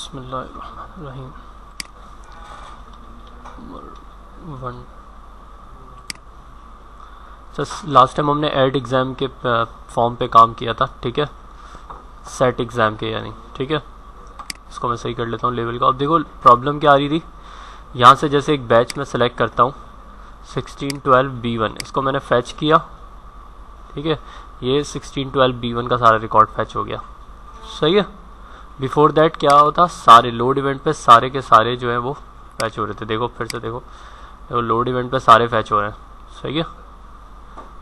बिस्मिल्लाहिर्रहमानिर्रहीम। One. Last time हमने add exam के फॉर्म पे काम किया था, ठीक है? सेट एग्ज़ाम के, यानी, ठीक है? इसको मैं सही कर लेता हूँ लेवल का। अब देखो प्रॉब्लम क्या आ रही थी? यहाँ से जैसे एक बैच में सेलेक्ट करता हूँ सिक्सटीन ट्वेल्व बी वन इसको मैंने फैच किया, ठीक है? ये सिक्सटीन ट्वेल्व बी वन का सारा रिकॉर्ड फैच हो गया। सही है? बिफोर दैट क्या होता? सारे लोड इवेंट पे सारे के सारे जो है वो फैच हो रहे थे। देखो, फिर से देखो। देखो लोड इवेंट पे सारे फैच हो रहे हैं। सही है?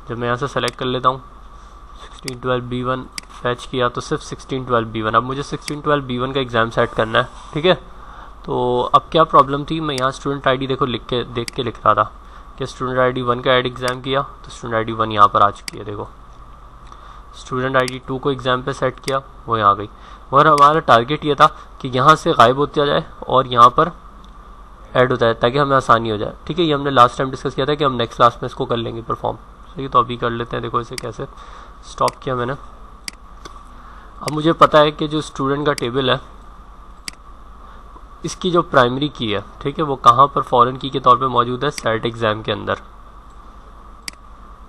जब मैं यहाँ से सेलेक्ट कर लेता हूँ। Sixteen twelve B one fetch किया तो सिर्फ़ सिक्सटीन ट्वेल्व बी वन अब मुझे सिक्सटीन ट्वेल्व बी वन का एग्ज़ाम सेट करना है, ठीक है? तो अब क्या प्रॉब्लम थी? मैं यहाँ स्टूडेंट आईडी देखो, लिख के, देख के लिख रहा था कि स्टूडेंट आईडी वन का एड एग्ज़ाम किया तो स्टूडेंट आईडी वन यहाँ पर आ चुकी है, देखो। स्टूडेंट आईडी टू को एग्ज़ाम पे सेट किया, वो यहाँ गई। मगर हमारा टारगेट ये था कि यहाँ से गायब होता जाए और यहाँ पर ऐड होता है ताकि हमें आसानी हो जाए। ठीक है, ये हमने लास्ट टाइम डिस्कस किया था कि हम नेक्स्ट क्लास में इसको कर लेंगे परफॉर्म ठीक है तो अभी कर लेते हैं, देखो इसे कैसे स्टॉप किया मैंने। अब मुझे पता है कि जो स्टूडेंट का टेबल है, इसकी जो प्राइमरी की है, ठीक है, वो कहाँ पर फॉरेन की के तौर पे मौजूद है सेट एग्ज़ाम के अंदर।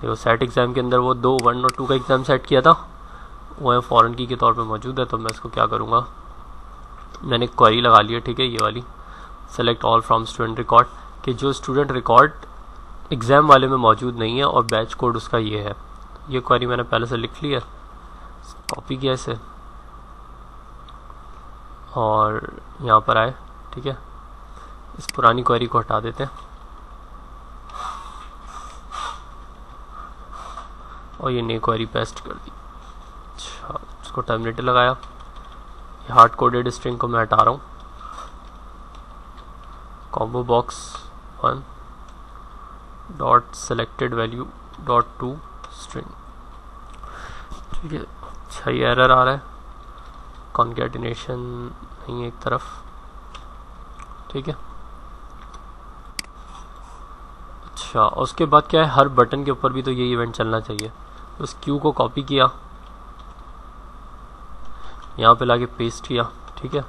देखो सेट एग्ज़ाम के अंदर वो दो वन और टू का एग्ज़ाम सेट किया था, वो है फॉरेन की के तौर पे मौजूद है तो मैं इसको क्या करूँगा? मैंने क्वारी लगा ली है, ठीक है, ये वाली। Select all from student record कि जो स्टूडेंट रिकॉर्ड एग्ज़ाम वाले में मौजूद नहीं है और बैच कोड उसका ये है। ये क्वारी मैंने पहले से लिख लिया कॉपी किया इसे, और यहाँ पर आए, ठीक है। इस पुरानी क्वारी को हटा देते हैं। और ये नई क्वेरी पेस्ट कर दी। अच्छा उसको टर्मिनेटर लगाया। ये हार्ड कोडेड स्ट्रिंग को मैं हटा रहा हूँ। Combo box one dot selected value dot to string. ठीक है अच्छा ये एरर आ रहा है। कॉन्केटिनेशन नहीं एक तरफ़। ठीक है। अच्छा उसके बाद क्या है? हर बटन के ऊपर भी तो ये इवेंट चलना चाहिए। उस क्यू को कॉपी किया। यहाँ पे लाके पेस्ट किया, ठीक है?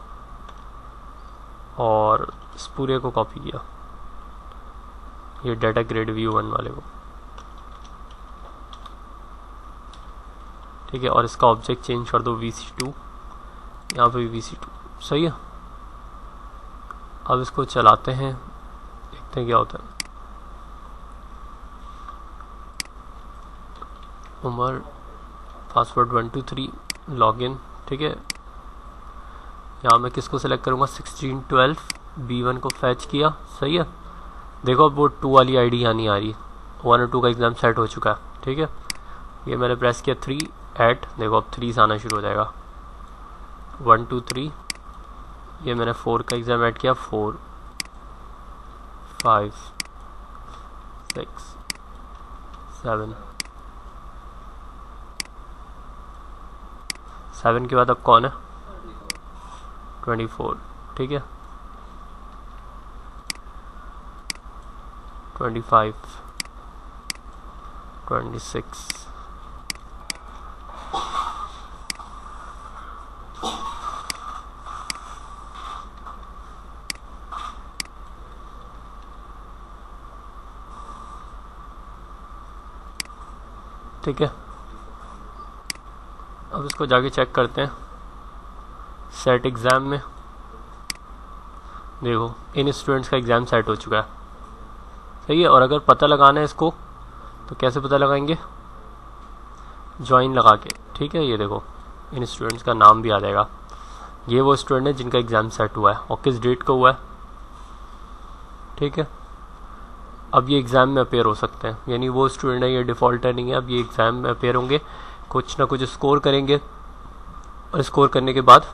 और इस पूरे को कॉपी किया। ये डाटा ग्रेड व्यू वन वाले को। ठीक है, और इसका ऑब्जेक्ट चेंज कर दो वी सी टू यहाँ पे भी वी सी टू सही है? अब इसको चलाते हैं, देखते हैं क्या होता है। Umar password one two three login ठीक है? यहाँ मैं किसको सेलेक्ट करूँगा? सिक्सटीन ट्वेल्व बी वन को फैच किया, सही है? देखो अब वो टू वाली आईडी यहाँ नहीं आ रही वन और टू का एग्ज़ाम सेट हो चुका है, ठीक है? ये मैंने प्रेस किया थ्री एट देखो अब थ्री से आना शुरू हो जाएगा। वन टू थ्री ये मैंने फोर का एग्ज़ाम ऐड किया four five six seven seven के बाद अब कौन है? ट्वेंटी फोर ठीक है? ट्वेंटी फाइव ट्वेंटी सिक्स ठीक है? अब इसको जाके चेक करते हैं। सेट एग्ज़ाम में। देखो, इन स्टूडेंट्स का एग्ज़ाम सेट हो चुका है। सही है? और अगर पता लगाना है इसको तो कैसे पता लगाएँगे? ज्वाइन लगा के। ठीक है? ये देखो, इन स्टूडेंट्स का नाम भी आ जाएगा। ये वो स्टूडेंट है जिनका एग्ज़ाम सेट हुआ है। और किस डेट को हुआ है? ठीक है? अब ये एग्ज़ाम में अपेयर हो सकते हैं। यानी वो स्टूडेंट है, ये डिफ़ॉल्ट है नहीं है। अब ये एग्ज़ाम में अपेयर होंगे। कुछ ना कुछ स्कोर करेंगे और स्कोर करने के बाद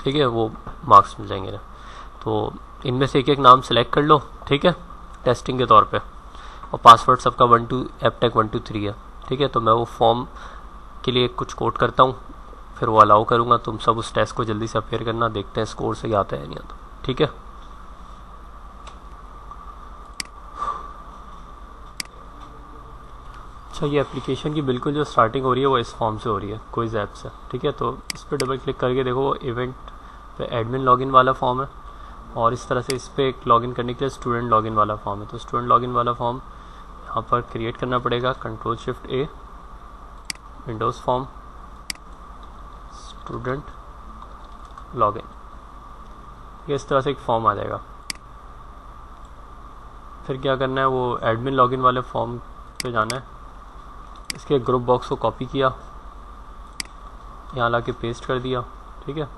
ठीक है, वो मार्क्स मिल जाएँगे ना। तो इनमें से एक एक नाम सेलेक्ट कर लो, ठीक है? टेस्टिंग के तौर पे। और पासवर्ड सबका one two app tech one two three है, ठीक है? तो मैं वो फॉर्म के लिए कुछ कोड करता हूँ, फिर वो अलाउ करूँगा। तुम सब उस टेस्ट को जल्दी से अपेयर करना, देखते हैं स्कोर से आता है नहीं आता, ठीक है? अच्छा ये एप्लीकेशन की बिल्कुल जो स्टार्टिंग हो रही है, वो इस फॉर्म से हो रही है कोई ऐप से, ठीक है? तो इस पर डबल क्लिक करके देखो, वो इवेंट पे एडमिन लॉगिन वाला फॉर्म है और इस तरह से इस पर लॉगिन करने के लिए स्टूडेंट लॉगिन वाला फॉर्म है। तो स्टूडेंट लॉगिन वाला फॉर्म यहाँ पर क्रिएट करना पड़ेगा control shift A windows form student login ये इस तरह से एक फॉर्म आ जाएगा। फिर क्या करना है, वो एडमिन लॉगिन वाले फॉर्म पे जाना है। इसके ग्रुप बॉक्स को कॉपी किया। यहाँ ला के पेस्ट कर दिया, ठीक है?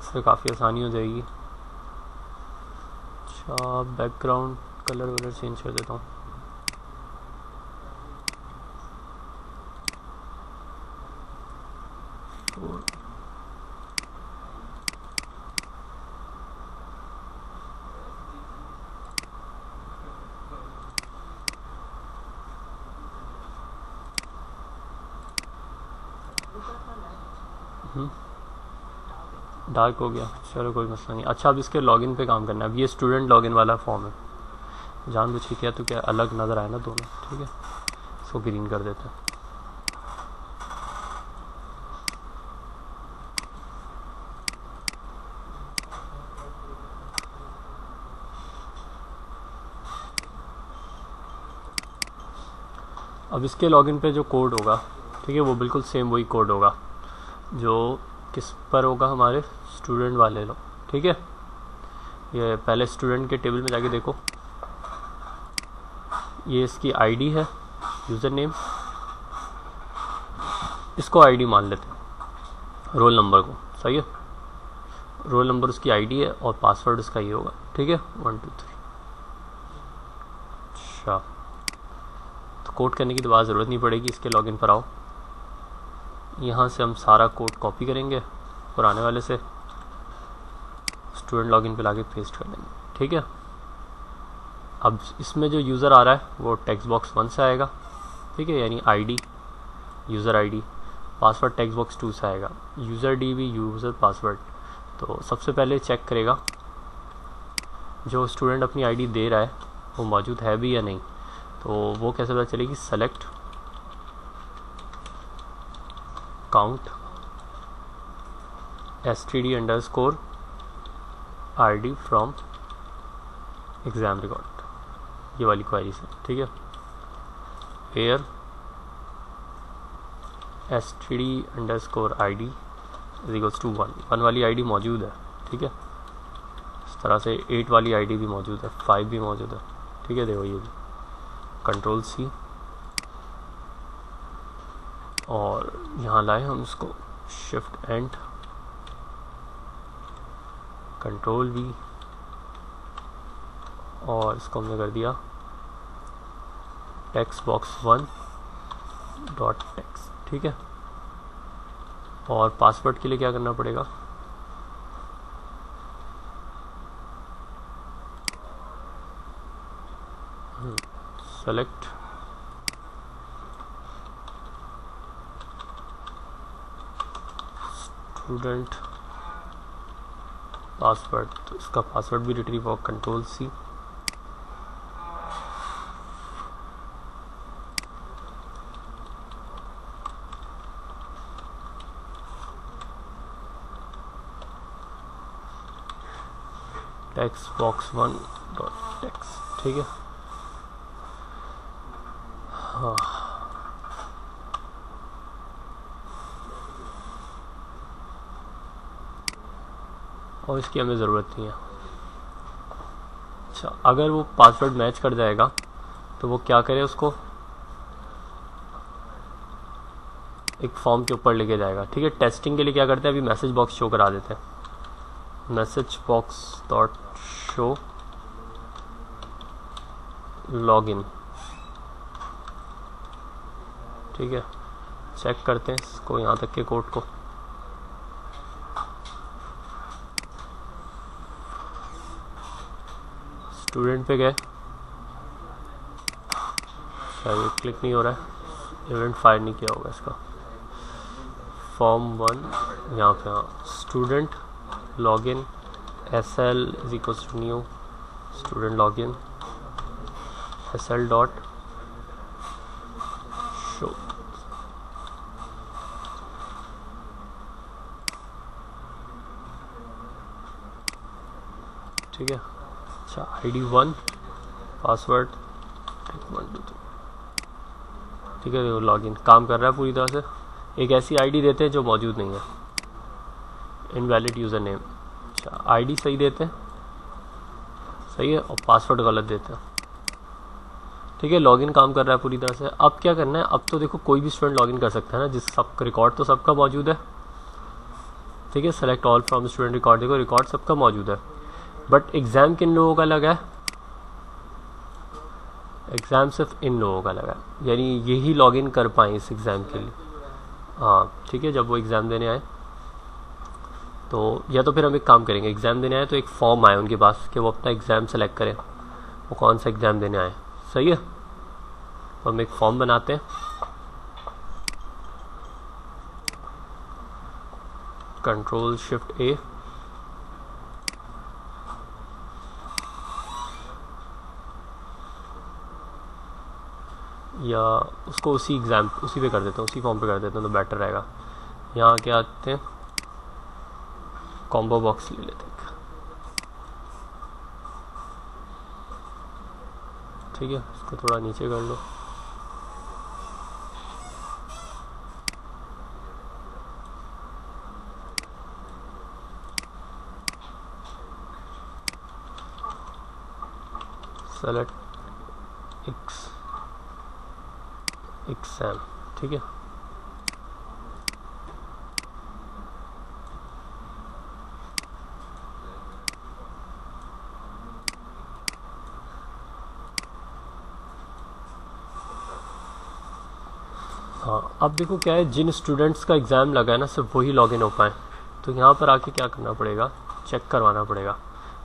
इससे काफ़ी आसानी हो जाएगी। अच्छा बैकग्राउंड कलर वलर चेंज कर देता हूँ। डार्क हो गया। चलो, कोई मसला नहीं। अच्छा अब इसके लॉगिन पे काम करना है। अब ये स्टूडेंट लॉगिन वाला फॉर्म है। जान बुझ के किया तो क्या अलग नज़र आए ना दोनों? ठीक है? इसको ग्रीन कर देते हैं। अब इसके लॉगिन पे जो कोड होगा ठीक है वो बिल्कुल सेम वही कोड होगा, जो किस पर होगा हमारे स्टूडेंट वाले लोग, ठीक है? ये पहले स्टूडेंट के टेबल में जाके देखो। ये इसकी आईडी है यूज़र नेम इसको आईडी मान लेते हैं रोल नंबर को, सही है? रोल नंबर उसकी आईडी है और पासवर्ड उसका ये होगा, ठीक है? वन टू थ्री अच्छा। तो कोड करने की तो बात ज़रूरत नहीं पड़ेगी, इसके लॉगिन पर आओ। यहाँ से हम सारा कोड कॉपी करेंगे पुराने वाले से स्टूडेंट लॉगिन पे लाके पेस्ट कर देंगे, ठीक है? अब इसमें जो यूज़र आ रहा है, वो टेक्स्ट बॉक्स वन से आएगा, ठीक है? यानी ID user ID password text box two से आएगा यूज़र डी भी यूज़र पासवर्ड तो सबसे पहले चेक करेगा, जो स्टूडेंट अपनी आईडी दे रहा है, वो मौजूद है भी या नहीं? तो वो कैसे पता चलेगी? Select count S T D underscore R D from exam record ये वाली क्वारी से ठीक है? Where S T D underscore I D equals two one one वाली आई डी मौजूद है, ठीक है? इस तरह से एट वाली आई डी भी मौजूद है फाइव भी मौजूद है, ठीक है? देखो ये भी। कंट्रोल सी और यहाँ लाए हम इसको शिफ्ट एंड कंट्रोल वी और इसको हमने कर दिया। Text box one dot text ठीक है? और पासवर्ड के लिए क्या करना पड़ेगा? सेलेक्ट स्टूडेंट पासवर्ड तो इसका पासवर्ड भी रिट्रीव और control C text box one dot text ठीक है? हाँ। और इसकी हमें ज़रूरत नहीं है। अच्छा अगर वो पासवर्ड मैच कर जाएगा तो वो क्या करे उसको? एक फॉर्म के ऊपर लेके जाएगा। ठीक है टेस्टिंग के लिए क्या करते हैं? अभी मैसेज बॉक्स शो करा देते हैं। Message box dot show log in ठीक है चेक करते हैं इसको, यहाँ तक के कोड को। स्टूडेंट पे गए। शायद क्लिक नहीं हो रहा है। इवेंट फायर नहीं किया होगा इसका। फॉर्म वन यहाँ पे हाँ। Student log in S L is equals to new student log in S L dot show ठीक है अच्छा I D one password one two three ठीक है देखो लॉगिन काम कर रहा है पूरी तरह से। एक ऐसी आईडी देते हैं जो मौजूद नहीं है। इनवैलिड यूज़र नेम अच्छा आईडी सही देते हैं। सही है, और पासवर्ड गलत देते हैं। ठीक है लॉगिन काम कर रहा है पूरी तरह से। अब क्या करना है? अब तो देखो, कोई भी स्टूडेंट लॉगिन कर सकता है ना, जिस सब रिकॉर्ड तो सबका मौजूद है। ठीक है select all from student record देखो रिकॉर्ड सबका मौजूद है। बट एग्ज़ाम किन लोगों का लगा? है एग्ज़ाम सिर्फ़ इन लोगों का लगा। है यानी यही लॉग इन कर पाए इस एग्ज़ाम के लिए। हाँ ठीक है, जब वो एग्ज़ाम देने आए। तो या तो फिर हम एक काम करेंगे। एग्ज़ाम देने आए तो एक फॉर्म आए उनके पास कि वो अपना एग्ज़ाम सेलेक्ट करें। वो कौन सा एग्ज़ाम देने आए? सही है? तो हम एक फॉर्म बनाते हैं। कंट्रोल शिफ्ट ए या उसको उसी एग्ज़ाम उसी पे कर देते हैं, उसी फॉर्म पे कर देते हैं तो बेटर रहेगा। यहाँ क्या आते हैं? कॉम्बो बॉक्स ले लेते हैं। ठीक है, इसको थोड़ा नीचे कर लो। सेलेक्ट एग्ज़ाम ठीक है? हाँ अब देखो क्या है, जिन स्टूडेंट्स का एग्ज़ाम लगा है ना, सिर्फ़ वही लॉगिन हो पाए। तो यहाँ पर आके क्या करना पड़ेगा? चेक करवाना पड़ेगा।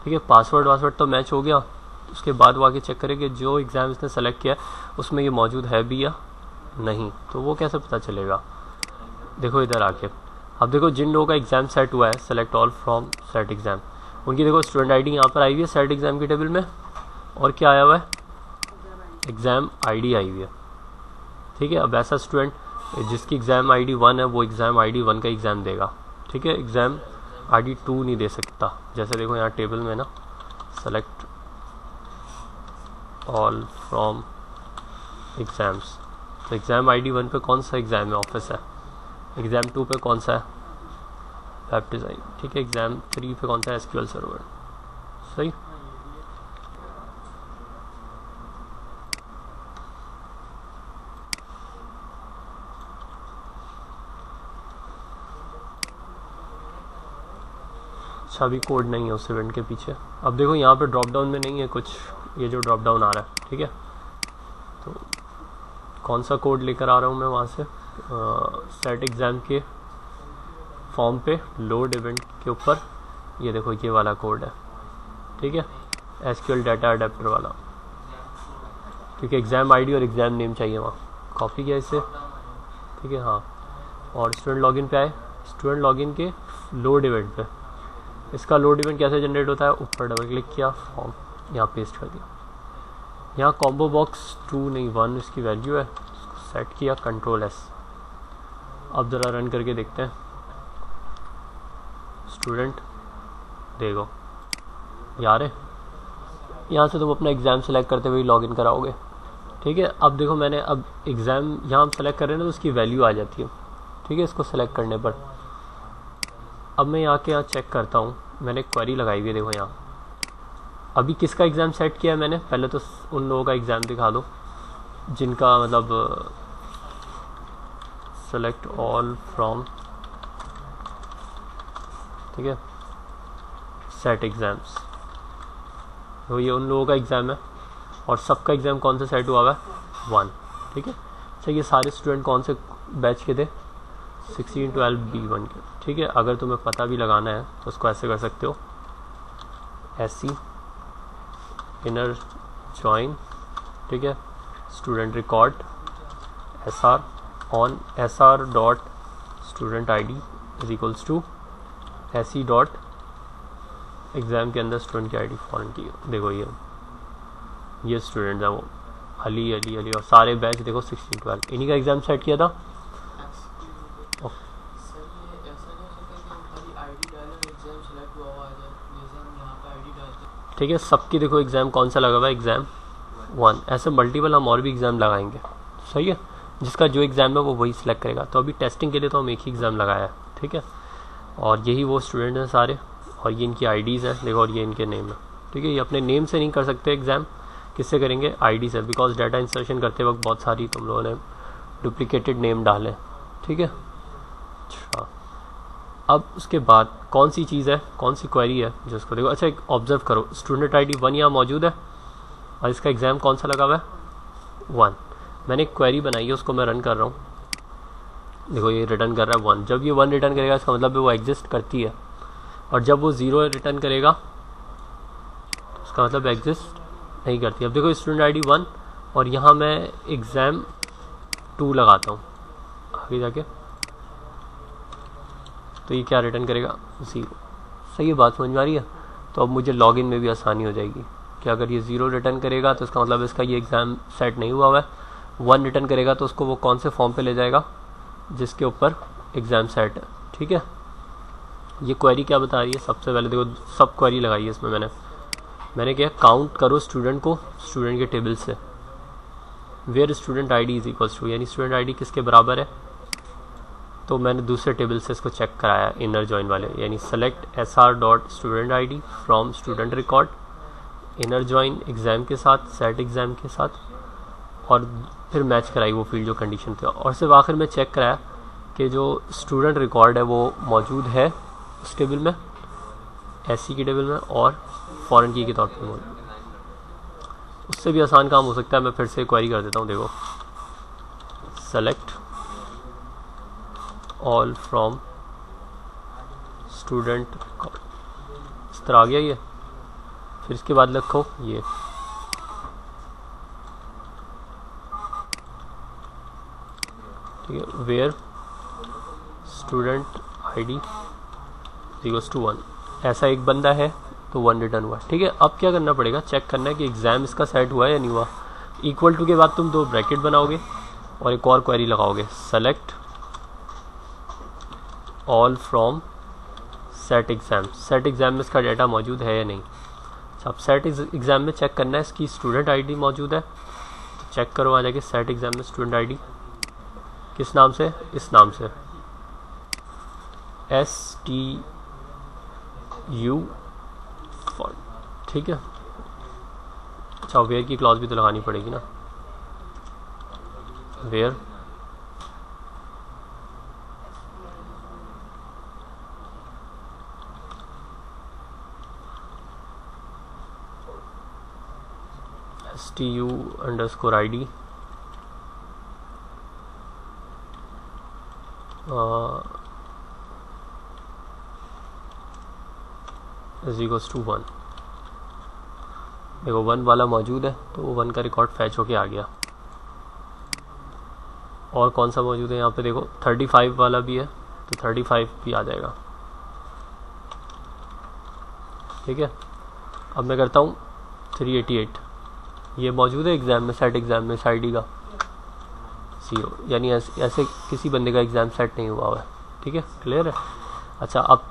ठीक है पासवर्ड वासवर्ड तो मैच हो गया। उसके बाद वो आके चेक करेंगे, जो एग्ज़ाम इसने सेलेक्ट किया उसमें ये मौजूद है भी या नहीं तो वो कैसे पता चलेगा? देखो इधर आके। अब देखो, जिन लोगों का एग्ज़ाम सेट हुआ है select all from set exam उनकी देखो स्टूडेंट आईडी यहाँ पर आई हुई है सेट एग्ज़ाम की टेबल में। और क्या आया हुआ है? एग्ज़ाम आईडी आई हुई है। ठीक है, अब ऐसा स्टूडेंट जिसकी एग्ज़ाम आईडी वन है, वो एग्ज़ाम आईडी वन का एग्ज़ाम देगा। ठीक है एग्ज़ाम आईडी टू नहीं दे सकता। जैसे देखो यहाँ टेबल में ना सेलेक्ट ऑल फ्रॉम एग्ज़ाम्स तो एग्ज़ाम आईडी वन पे कौन सा एग्ज़ाम है ऑफ़िस है? एग्ज़ाम टू पे कौन सा है? वेब डिज़ाइन ठीक है एग्ज़ाम थ्री पे कौन सा है? एसक्यूएल सर्वर सही? अच्छा अभी कोड नहीं है उस इवेंट के पीछे। अब देखो, यहाँ पे ड्रॉप डाउन में नहीं है कुछ। ये जो ड्रॉप डाउन आ रहा है, ठीक है? कौन सा कोड लेकर आ रहा हूँ मैं वहाँ से? सेट एग्ज़ाम के फॉर्म पे लोड इवेंट के ऊपर। ये देखो, ये वाला कोड है। ठीक है? एसक्यूएल डाटा अडेप्टर वाला। क्योंकि एग्ज़ाम आईडी और एग्ज़ाम नेम चाहिए वहाँ। कॉपी किया इसे ठीक है? हाँ। और स्टूडेंट लॉगिन पे आए। स्टूडेंट लॉगिन के लोड इवेंट पे। इसका लोड इवेंट कैसे जनरेट होता है? ऊपर डबल क्लिक किया फॉर्म यहाँ पेस्ट कर दिया। यहाँ कॉम्बो बॉक्स टू नहीं वन इसकी वैल्यू है। सेट किया कंट्रोल एस अब ज़रा रन करके देखते हैं। स्टूडेंट देखो। यार यहाँ से तुम अपना एग्ज़ाम सेलेक्ट करते हुए लॉगिन कराओगे। ठीक है? अब देखो मैंने अब एग्ज़ाम यहाँ हम सेलेक्ट कर रहे हैं ना तो उसकी वैल्यू आ जाती है। ठीक है? इसको सेलेक्ट करने पर। अब मैं यहाँ के यहाँ चेक करता हूँ। मैंने क्वेरी लगाई हुई है, देखो यहाँ। अभी किसका एग्ज़ाम सेट किया है मैंने? पहले तो उन लोगों का एग्ज़ाम दिखा दो, जिनका मतलब सेलेक्ट ऑल फ्रॉम ठीक है? सेट एग्ज़ाम्स तो ये उन लोगों का एग्ज़ाम है, और सबका एग्ज़ाम कौन सा सेट हुआ हुआ है? वन ठीक है? अच्छा ये सारे स्टूडेंट कौन से बैच के थे? सिक्सटीन ट्वेल्व बी वन के। ठीक है? अगर तुम्हें पता भी लगाना है तो उसको ऐसे कर सकते हो। एस सी इनर जॉइन ठीक है? Student record S R on S R dot student I D is equals to S C dot exam के अंदर स्टूडेंट की आई डी फॉरन की देखो ये ये स्टूडेंट है वो। अली अली अली और सारे बैच देखो सिक्सटीन ट्वेल्व इन्हीं का एग्ज़ाम सेट किया था। ठीक है, सबकी देखो एग्ज़ाम कौन सा लगा हुआ है? एग्ज़ाम वन ऐसे मल्टीपल हम और भी एग्ज़ाम लगाएँगे। सही है? जिसका जो एग्ज़ाम है वो वही सिलेक्ट करेगा। तो अभी टेस्टिंग के लिए तो हम एक ही एग्ज़ाम लगाया है, ठीक है? और यही वो स्टूडेंट हैं सारे, और ये इनकी आईडीज़ हैं, देखो, और ये इनके नेम है। ठीक है, ये अपने नेम से नहीं कर सकते एग्ज़ाम किससे करेंगे? आईडी से बिकॉज़ डाटा इंसर्शन करते वक्त बहुत सारी तुम लोगों ने डुप्लीकेटेड नेम डाले ठीक है? अच्छा। अब उसके बाद कौन सी चीज़ है, कौन सी क्वेरी है, जो उसको देखो। अच्छा एक ऑब्ज़र्व करो। स्टूडेंट आईडी वन यहाँ मौजूद है। और इसका एग्ज़ाम कौन सा लगा हुआ है? वन मैंने एक क्वेरी बनाई है, उसको मैं रन कर रहा हूँ। देखो, ये रिटर्न कर रहा है वन जब ये वन रिटर्न करेगा, इसका मतलब वो एग्जिस्ट करती है। और जब वो ज़ीरो रिटर्न करेगा, उसका मतलब एग्जिस्ट नहीं करती अब देखो स्टूडेंट आईडी वन और यहाँ मैं एग्ज़ाम टू लगाता हूँ। आगे जाके। तो ये क्या रिटर्न करेगा? ज़ीरो सही है, बात समझ में आ रही है? तो अब मुझे लॉगिन में भी आसानी हो जाएगी। कि अगर ये ज़ीरो रिटर्न करेगा तो इसका मतलब इसका ये एग्ज़ाम सेट नहीं हुआ हुआ है। वन रिटर्न करेगा तो उसको वो कौन से फॉर्म पे ले जाएगा? जिसके ऊपर एग्ज़ाम सेट है। ठीक है? ये क्वेरी क्या बता रही है? सबसे पहले देखो, सब क्वेरी लगाई है इसमें मैंने। मैंने क्या काउंट करो स्टूडेंट को स्टूडेंट के टेबल से। Where student I D is equals to यानी स्टूडेंट आई डी किसके बराबर है? तो मैंने दूसरे टेबल से इसको चेक कराया इनर जॉइन वाले, यानी select S R dot student I D from student record inner join exam के साथ सेट एग्ज़ाम के साथ, और फिर मैच कराई वो फ़ील्ड जो कंडीशन थे। और सिर्फ़ आखिर में चेक कराया कि जो स्टूडेंट रिकॉर्ड है वो मौजूद है उस टेबल में एस की टेबल में और फॉरन की के तौर पर मौजूद। उससे भी आसान काम हो सकता है, मैं फिर से क्वेरी कर देता हूँ, देखो। सेलेक्ट ऑल फ्रॉम स्टूडेंट इस तरह आ गया ये। फिर इसके बाद लिखो ये। ठीक है where student I D equals to one ऐसा एक बंदा है तो वन रिटर्न हुआ। ठीक है, अब क्या करना पड़ेगा? चेक करना है कि एग्ज़ाम इसका सेट हुआ है या नहीं हुआ। इक्वल टू के बाद तुम दो ब्रैकेट बनाओगे और एक और क्वेरी लगाओगे। Select all from set exam set exam में इसका डाटा मौजूद है या नहीं? अच्छा अब सेट एग्ज़ाम में चेक करना है, इसकी स्टूडेंट आईडी मौजूद है। तो चेक करो आ जाके सेट एग्ज़ाम में स्टूडेंट आईडी किस नाम से? इस नाम से। एस टी यू ठीक है? अच्छा वेयर की क्लॉज भी तो लगानी पड़ेगी ना। Where S T U underscore I D is to one देखो वन वाला मौजूद है तो वो वन का रिकॉर्ड फैच होके आ गया। और कौन सा मौजूद है यहाँ पे? देखो थर्टी फाइव वाला भी है तो थर्टी फाइव भी आ जाएगा। ठीक है? अब मैं करता हूँ थ्री एटी एट ये मौजूद है एग्ज़ाम में सेट एग्ज़ाम में साइडी का। ज़ीरो यानी ऐसे, ऐसे किसी बंदे का एग्ज़ाम सेट नहीं हुआ हुआ है। ठीक है? क्लियर है? अच्छा अब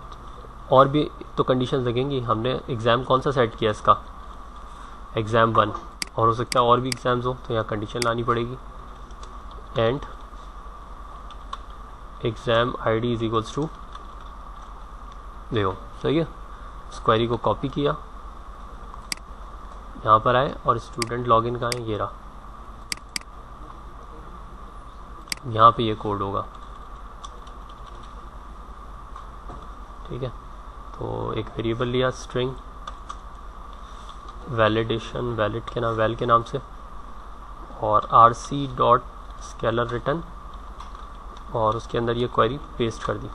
और भी तो कंडीशन लगेंगी। हमने एग्ज़ाम कौन सा सेट किया इसका? एग्ज़ाम वन और हो सकता है और भी एग्ज़ाम्स हो तो यहाँ कंडीशन लानी पड़ेगी। And exam I D is equals to देखो सही है? इस क्वेरी को कॉपी किया। यहाँ पर आए और स्टूडेंट लॉगिन का है, ये रहा। यहाँ पे ये कोड होगा। ठीक है? तो एक वेरिएबल लिया स्ट्रिंग वैलिडेशन वैलिड के नाम वैल के नाम से, और R C dot scalar return और उसके अंदर ये क्वेरी पेस्ट कर दी।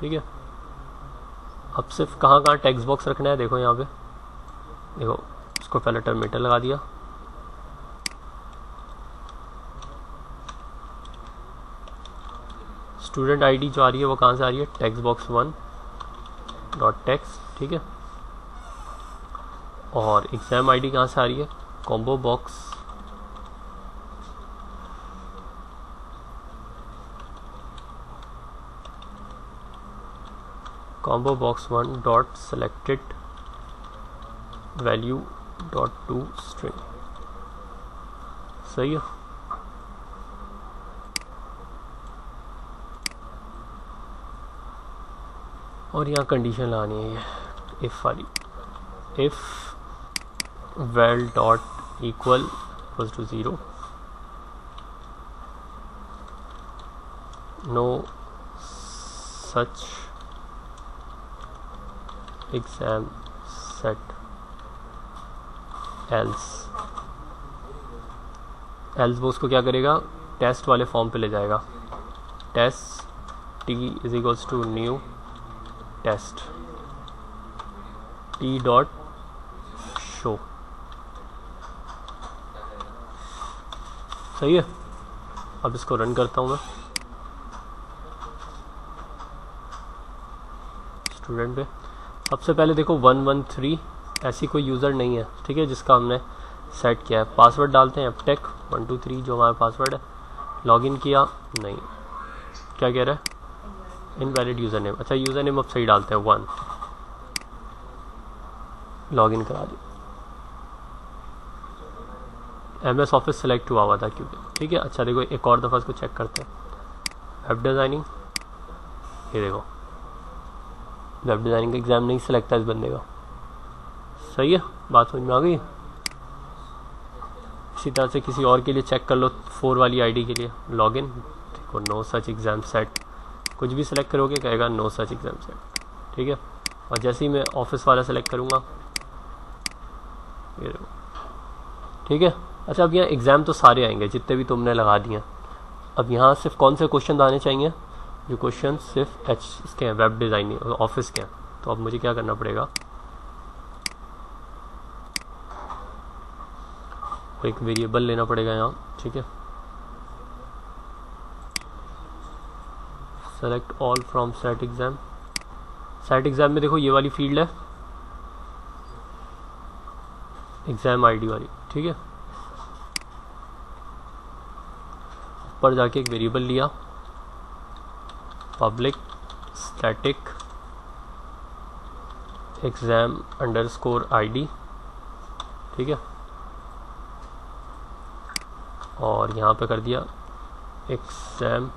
ठीक है? अब सिर्फ़ कहाँ कहाँ टेक्स्ट बॉक्स रखना है, देखो यहाँ पे। देखो उसको पहले टर्मिनेटर लगा दिया। स्टूडेंट आईडी जो आ रही है वो कहाँ से आ रही है? Text box one dot text ठीक है? और एग्ज़ाम आईडी कहाँ से आ रही है? Combo box combo box one dot selected value dot to string सही है और यहाँ कंडीशन लानी है इफ़ वाली। If val dot equal equal to zero no such exam set else else वो उसको क्या करेगा? टेस्ट वाले फॉर्म पे ले जाएगा। Test T is equals to new test T dot show सही है। अब इसको रन करता हूँ मैं। स्टूडेंट पे। सबसे पहले देखो वन वन थ्री ऐसी कोई यूज़र नहीं है, ठीक है, जिसका हमने सेट किया है। पासवर्ड डालते हैं अपटेक वन टू थ्री जो हमारा पासवर्ड है। लॉगिन किया, नहीं। क्या कह रहा है? इनवैलिड यूज़र नेम अच्छा यूज़र नेम अब सही डालते हैं वन लॉगिन करा दी। एम एस ऑफ़िस सेलेक्ट हुआ हुआ था क्योंकि। ठीक है अच्छा देखो, एक और दफ़ा इसको चेक करते हैं। वेब डिज़ाइनिंग ये देखो। वेब डिज़ाइनिंग का एग्ज़ाम नहीं सेलेक्ट था इस बंदे का। सही है? बात समझ में आ गई इसी तरह से किसी और के लिए चेक कर लो फोर वाली आईडी के लिए लॉगिन देखो नो सच एग्ज़ाम सेट कुछ भी सिलेक्ट करोगे, कहेगा नो सच एग्ज़ाम सेट ठीक है? और जैसे ही मैं ऑफ़िस वाला सेलेक्ट करूँगा ठीक है? अच्छा अब यहाँ एग्ज़ाम तो सारे आएँगे, जितने भी तुमने लगा दिए। अब यहाँ सिर्फ़ कौन से क्वेश्चन आने चाहिए? जो क्वेश्चन सिर्फ़ एच इसके हैं वेब डिज़ाइनिंग ऑफ़िस के हैं। तो अब मुझे क्या करना पड़ेगा? एक वेरिएबल लेना पड़ेगा यहाँ, ठीक है? Select all from set exam set exam में देखो ये वाली फ़ील्ड है। एग्ज़ाम आईडी वाली, ठीक है? ऊपर जाके एक वेरिएबल लिया। Public static exam underscore ID ठीक है? और यहाँ पे कर दिया exam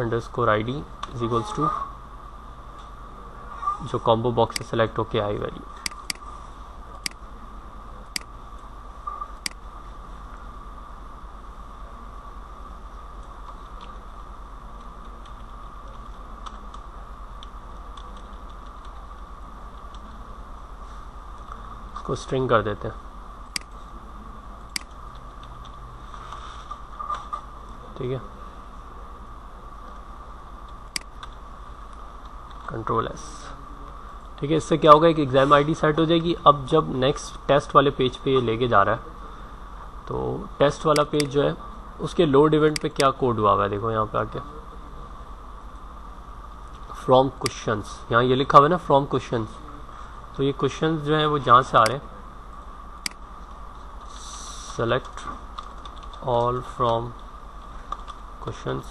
underscore ID is equals to जो कॉम्बो बॉक्स से सेलेक्ट होके आई वैल्यू इसको स्ट्रिंग कर देते हैं। ठीक है। कंट्रोल एस ठीक है, इससे क्या होगा, एक एग्ज़ाम आईडी सेट हो जाएगी। अब जब नेक्स्ट टेस्ट वाले पेज पे ये लेके जा रहा है तो टेस्ट वाला पेज जो है, उसके लोड इवेंट पे क्या कोड हुआ हुआ है, देखो यहाँ पे आके। फ्रॉम क्वेश्चन यहाँ ये लिखा हुआ है ना फ्रॉम क्वेश्चन तो ये क्वेश्चन जो है, वो जहाँ से आ रहे हैं। Select all from questions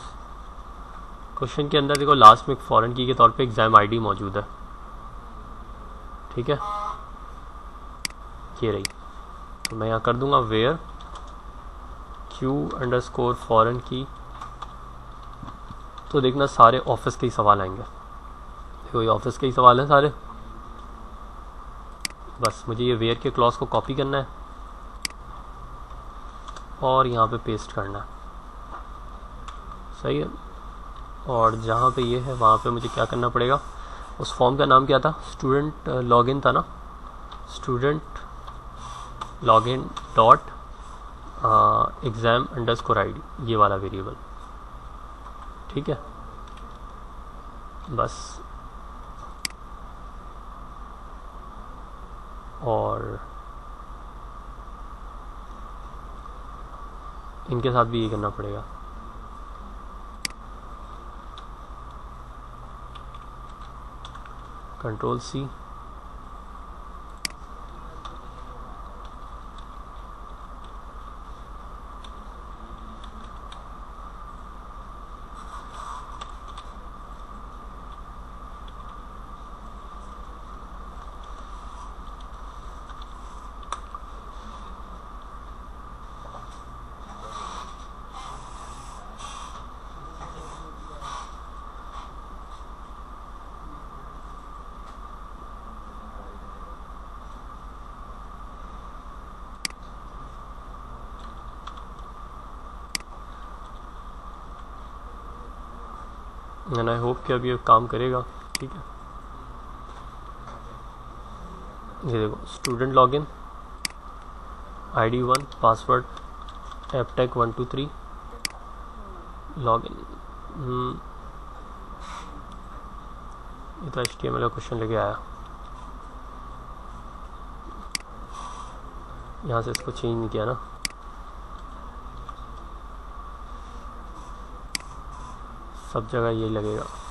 question के अंदर देखो लास्ट में फॉरेन की के तौर पे एग्ज़ाम आईडी मौजूद है। ठीक है? ये रही। तो मैं यहाँ कर दूँगा where Q underscore foreign key तो देखना सारे ऑफ़िस के ही सवाल आएँगे। देखो, ये ऑफ़िस के ही सवाल हैं सारे। बस, मुझे ये वेयर के क्लॉज को कॉपी करना है। और यहाँ पे पेस्ट करना है। सही है। और जहाँ पे ये है, वहाँ पे मुझे क्या करना पड़ेगा? उस फॉर्म का नाम क्या था? स्टूडेंट लॉगिन था ना? Student login dot exam underscore I ये वाला वेरिएबल ठीक है? बस। और इनके साथ भी ये करना पड़ेगा। Control C and I hope कि अब ये काम करेगा, ठीक है? ये देखो student login ID one password Aptech one two three login ये तो एच टी एम एल का क्वेश्चन लेके आया। यहाँ से इसको चेंज नहीं किया ना। सब जगह यही लगेगा।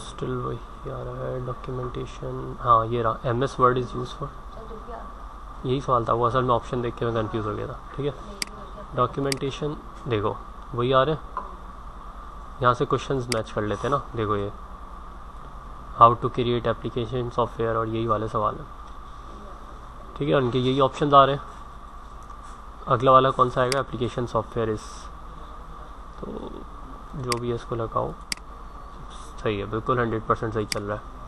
स्टिल वही आ रहा है डॉक्यूमेंटेशन हाँ ये रहा। M S Word is use for यही सवाल था, वो असल में ऑप्शन देख के मैं कंफ्यूज हो गया था, ठीक है? डॉक्यूमेंटेशन देखो, वही आ रहे हैं। यहाँ से क्वेश्चंस मैच कर लेते हैं ना, देखो ये। How to create application software और यही वाले सवाल हैं। ठीक है, उनके यही ऑप्शन आ रहे हैं। अगला वाला कौन सा आएगा? एप्लीकेशन सॉफ्टवेयर इस तो जो भी है, इसको लगाओ। सही है बिल्कुल हंड्रेड परसेंट सही चल रहा है।